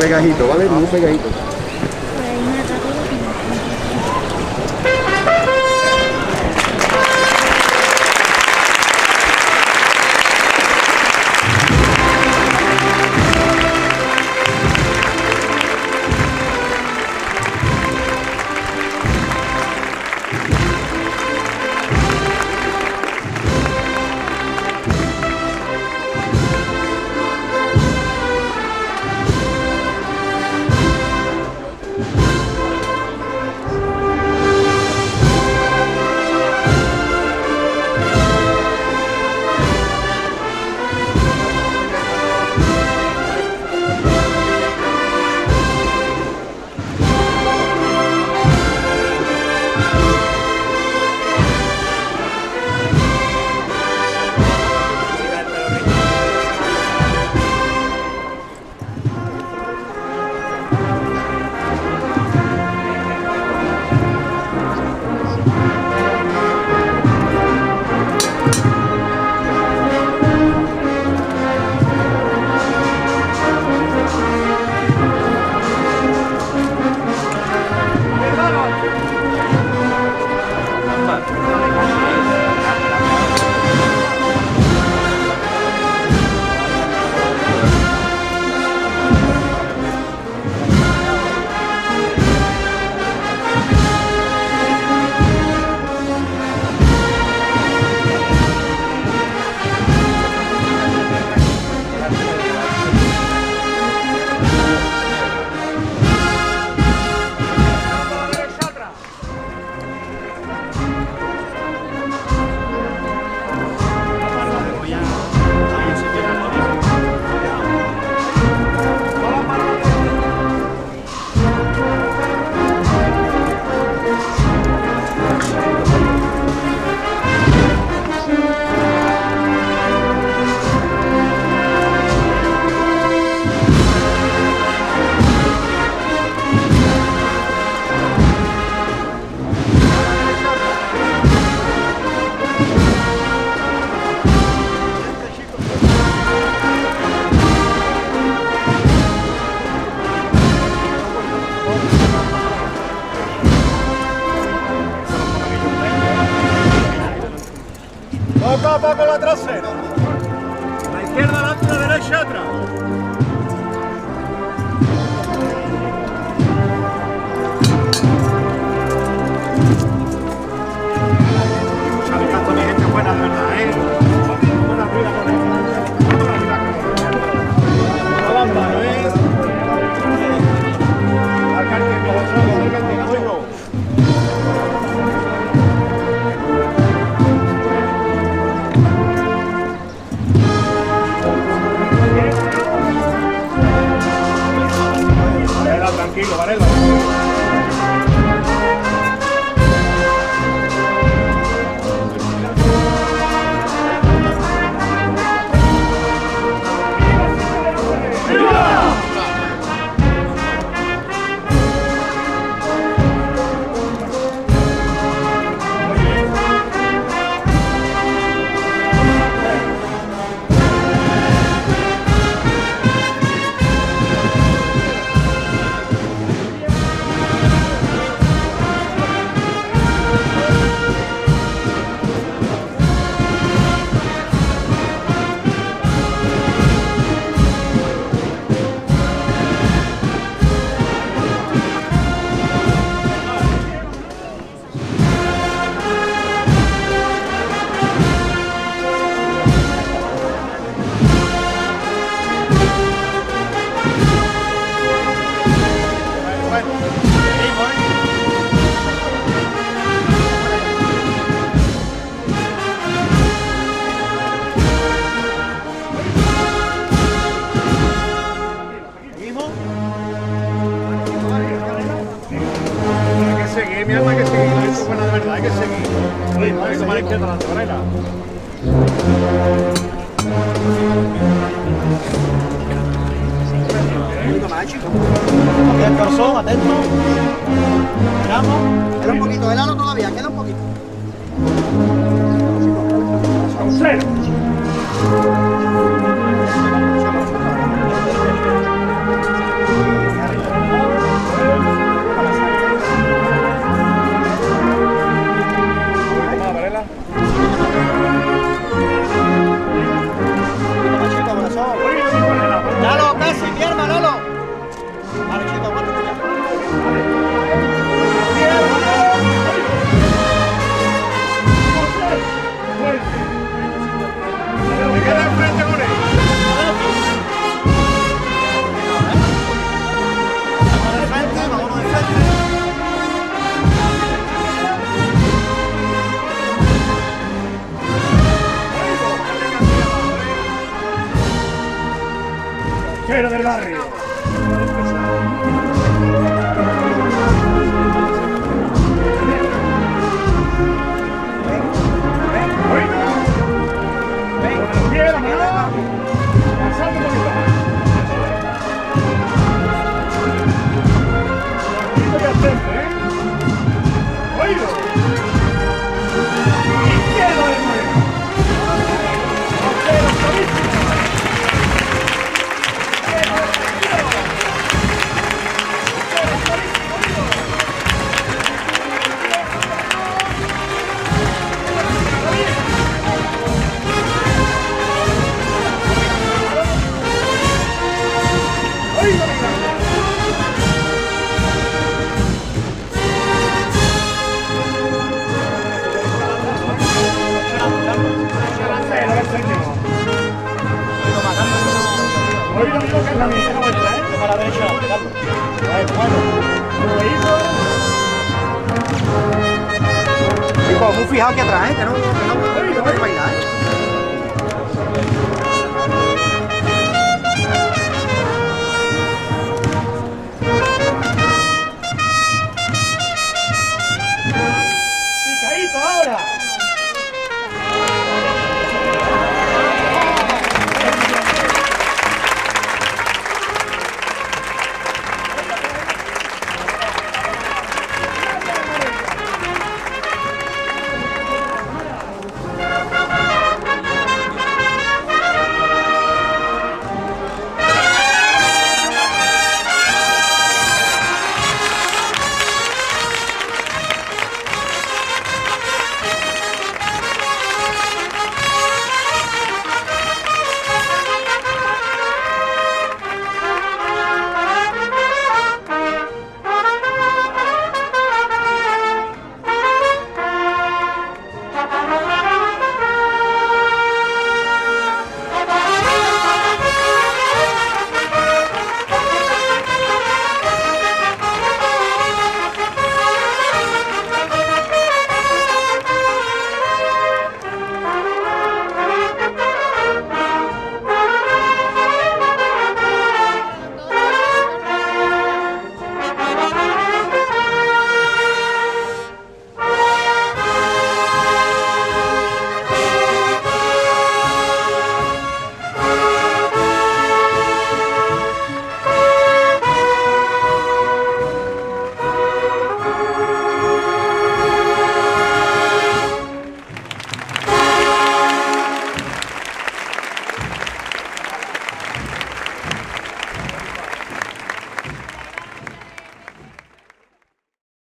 pegadito, ¿vale? Muy pegadito. Poco a poco la trasera. La izquierda adelante, la derecha atrás. Sabicazo, mi gente buena de verdad, ¿eh? Tranquilo, Varela. Izquierda adelante, Varela. Un poquito más, chicos. Aquí el corazón, atento. Miramos. Queda un poquito, helado todavía, queda un poquito. Cero. del barrio. Vamos fijar aqui atrás, que não, que não, que não vai bailar.